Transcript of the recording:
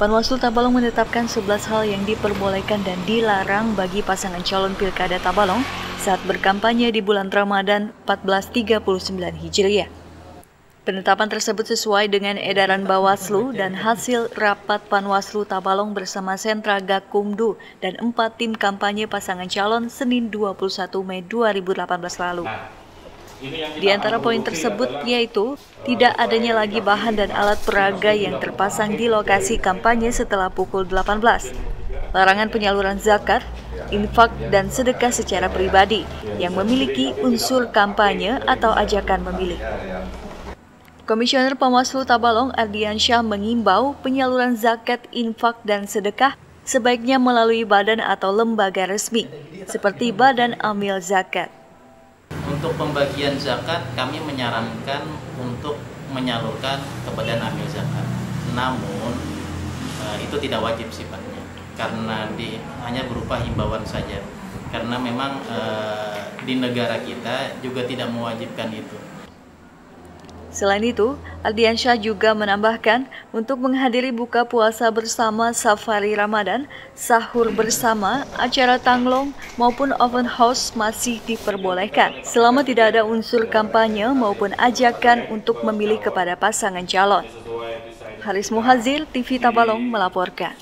Panwaslu Tabalong menetapkan 11 hal yang diperbolehkan dan dilarang bagi pasangan calon Pilkada Tabalong saat berkampanye di bulan Ramadan 1439 Hijriah. Penetapan tersebut sesuai dengan edaran Bawaslu dan hasil rapat Panwaslu Tabalong bersama Sentra Gakumdu dan empat tim kampanye pasangan calon Senin 21 Mei 2018 lalu. Di antara poin tersebut yaitu tidak adanya lagi bahan dan alat peraga yang terpasang di lokasi kampanye setelah pukul 18. Larangan penyaluran zakat, infak dan sedekah secara pribadi yang memiliki unsur kampanye atau ajakan memilih. Komisioner Pemaslu Tabalong Ardiansyah mengimbau penyaluran zakat, infak, dan sedekah sebaiknya melalui badan atau lembaga resmi, seperti Badan Amil Zakat. Untuk pembagian zakat, kami menyarankan untuk menyalurkan ke badan amil zakat. Namun, eh, itu tidak wajib sifatnya, karena di, hanya berupa himbauan saja. Karena memang eh, di negara kita juga tidak mewajibkan itu. Selain itu, Ardiansyah juga menambahkan untuk menghadiri buka puasa bersama safari Ramadan, sahur bersama, acara tanglong maupun open house masih diperbolehkan selama tidak ada unsur kampanye maupun ajakan untuk memilih kepada pasangan calon. Haris Muhazir, TV Tabalong melaporkan.